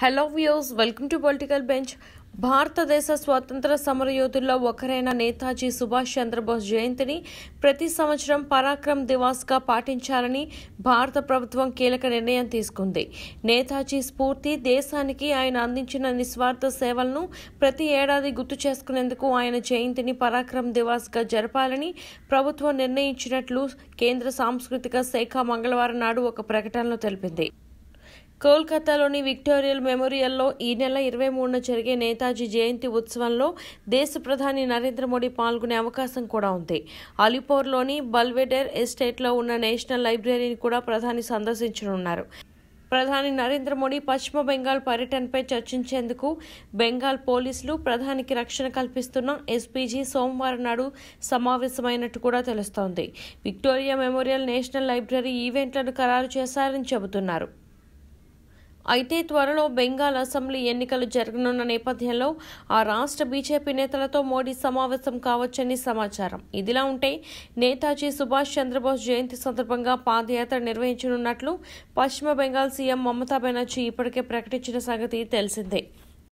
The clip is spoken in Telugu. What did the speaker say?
Hello views welcome to political bench భారతదేశ స్వాతంత్ర సమరయోధుల్లో ఒకరైన నేతాజీ సుభాష్ చంద్రబోస్ జయంతిని ప్రతి సంవత్సరం పరాక్రమ్ దివాస్గా పాటించాలని భారత ప్రభుత్వం కీలక నిర్ణయం తీసుకుంది. నేతాజీ స్ఫూర్తి దేశానికి ఆయన అందించిన నిస్వార్థ సేవలను ప్రతి ఏడాది గుర్తు చేసుకునేందుకు ఆయన జయంతిని పరాక్రమ్ దివాస్గా జరపాలని ప్రభుత్వం నిర్ణయించినట్లు కేంద్ర సాంస్కృతిక శాఖ మంగళవారం నాడు ఒక ప్రకటనలో తెలిపింది. కోల్కతాలోని విక్టోరియల్ మెమోరియల్లో ఈ నెల ఇరవై మూడున జరిగే నేతాజీ జయంతి ఉత్సవంలో దేశ ప్రధాని నరేంద్ర మోడీ పాల్గొనే అవకాశం కూడా ఉంది. అలీపూర్లోని బల్వెడెర్ ఎస్టేట్లో ఉన్న నేషనల్ లైబ్రరీని కూడా ప్రధాని సందర్శించనున్నారు. ప్రధాని నరేంద్ర మోడీ పశ్చిమ బెంగాల్ పర్యటనపై చర్చించేందుకు బెంగాల్ పోలీసులు ప్రధానికి రక్షణ కల్పిస్తున్న ఎస్పీజీ సోమవారం నాడు సమావేశమైనట్టు కూడా తెలుస్తోంది. విక్టోరియా మెమోరియల్ నేషనల్ లైబ్రరీ ఈవెంట్లను ఖరారు చేశారని చెబుతున్నారు. అయితే త్వరలో బెంగాల్ అసెంబ్లీ ఎన్నికలు జరగనున్న నేపథ్యంలో ఆ రాష్ట్ర బీజేపీ నేతలతో మోడీ సమావేశం కావచ్చని సమాచారం. ఇదిలా ఉంటే నేతాజీ సుభాష్ చంద్రబోస్ జయంతి సందర్భంగా పాదయాత్ర నిర్వహించనున్నట్లు పశ్చిమ బెంగాల్ సీఎం మమతా బెనర్జీ ఇప్పటికే ప్రకటించిన సంగతి తెలిసిందే.